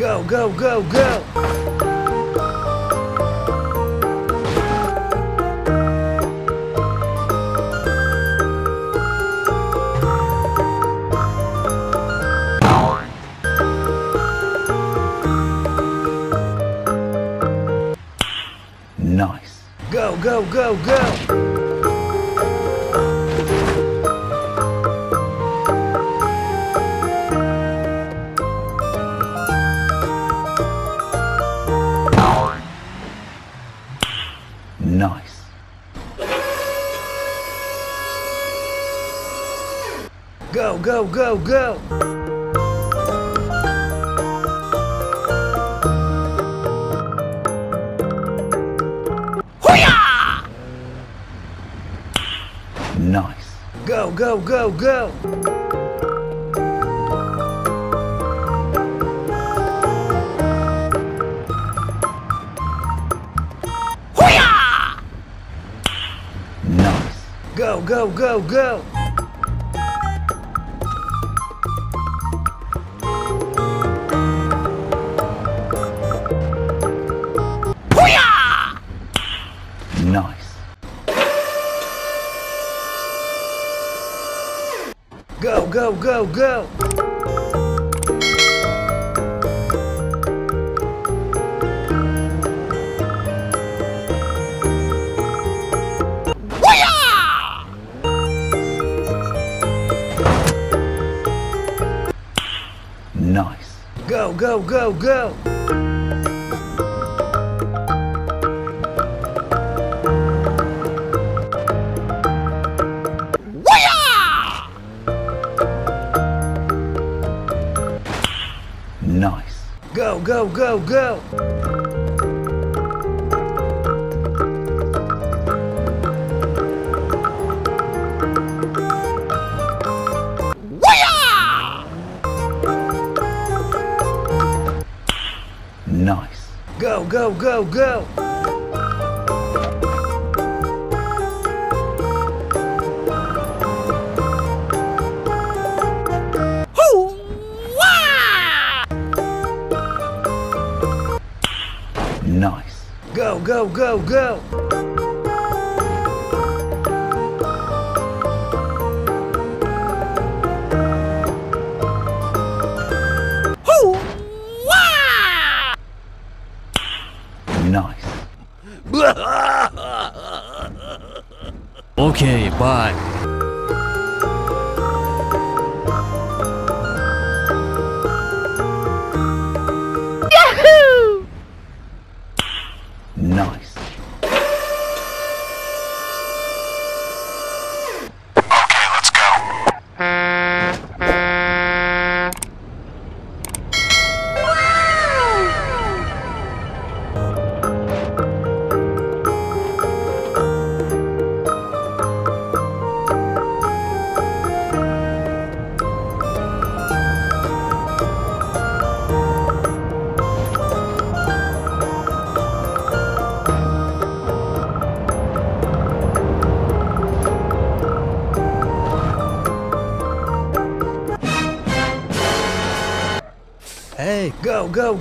Go, go, go, go! Nice. Go, go, go, go! Go, go, go, go! Nice. Go, go, go, go! Nice. Go, go, go, go! Go, go, go, go! Nice. Go, go, go, go! Go, go, go, go! Nice. Go, go, go, go! Go, go, go, go! Nice. Okay, bye. Hey. Go, go!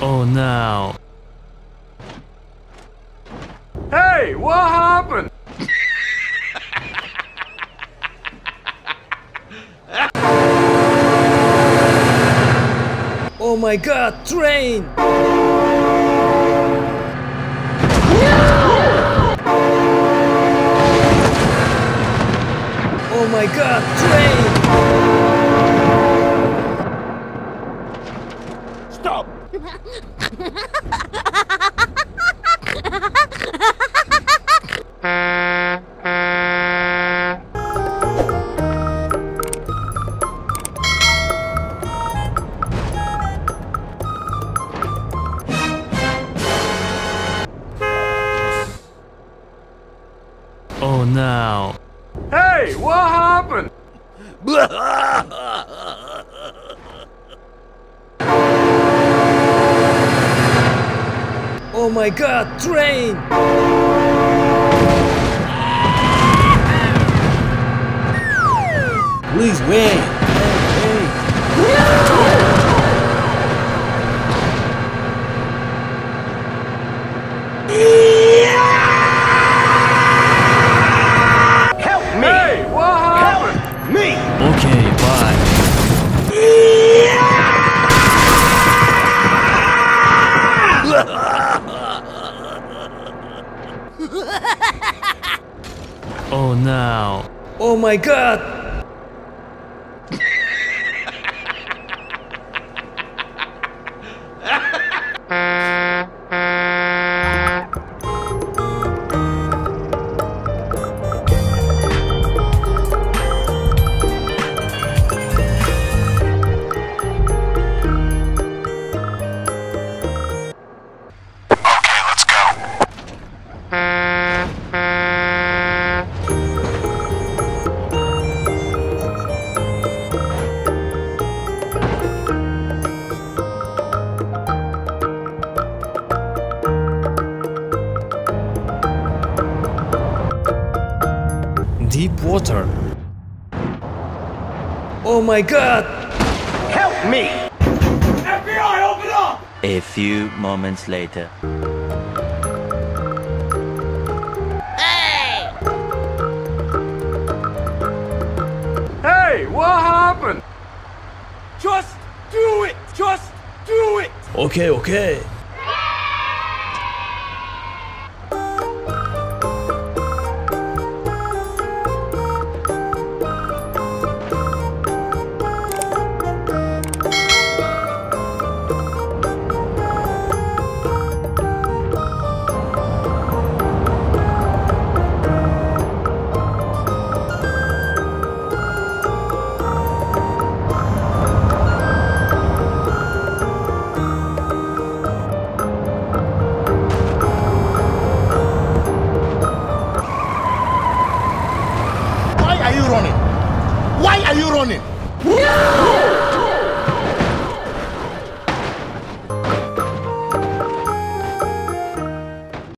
Oh no. Hey, what happened? Oh my god, train! Oh my god, train! Oh no. Hey, what happened? Oh my god, train! Please wait! oh no. Oh my god! Deep water. Oh my god! Help me. FBI, open up! A few moments later. Hey! Hey, what happened? Just do it! Just do it! Okay, okay.